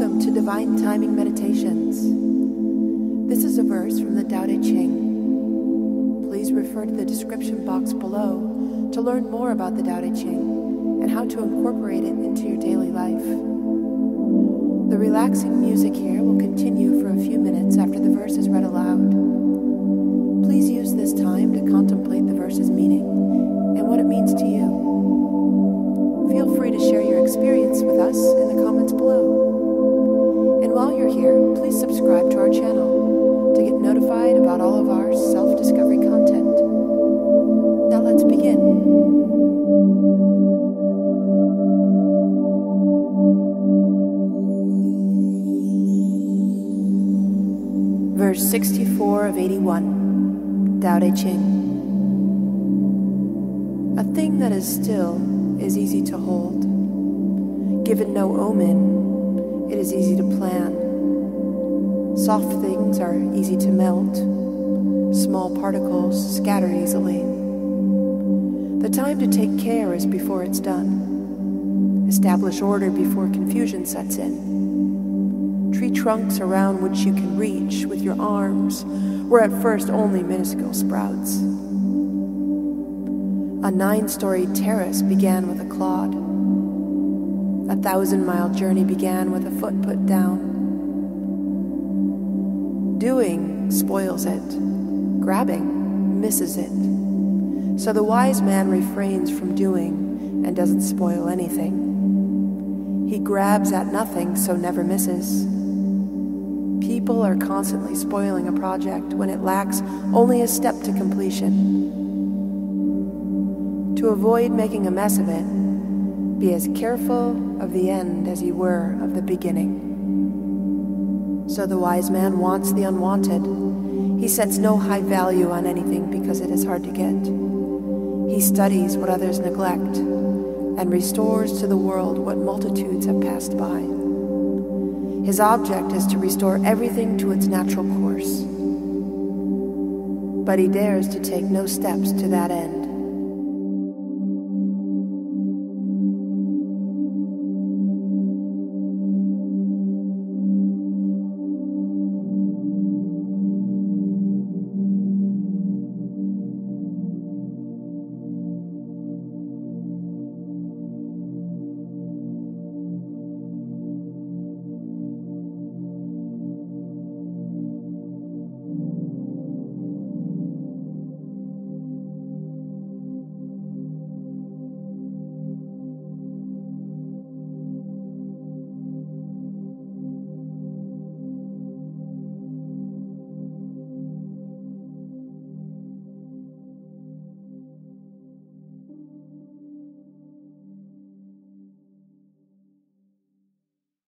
to Divine Timing Meditations. This is a verse from the Tao Te Ching. Please refer to the description box below to learn more about the Tao Te Ching and how to incorporate it into your daily life. The relaxing music here will continue for a few minutes after the verse is read aloud. Please use this time to contemplate Verse 64 of 81, Tao Te Ching. A thing that is still is easy to hold. Given no omen, it is easy to plan. Soft things are easy to melt. Small particles scatter easily. The time to take care is before it's done. Establish order before confusion sets in. Trunks around which you can reach with your arms were at first only minuscule sprouts. A nine story terrace began with a clod. A thousand mile journey began with a foot put down. Doing spoils it, grabbing misses it. So the wise man refrains from doing and doesn't spoil anything. He grabs at nothing, so never misses. People are constantly spoiling a project when it lacks only a step to completion. To avoid making a mess of it, be as careful of the end as you were of the beginning. So the wise man wants the unwanted. He sets no high value on anything because it is hard to get. He studies what others neglect and restores to the world what multitudes have passed by. His object is to restore everything to its natural course. But he dares to take no steps to that end.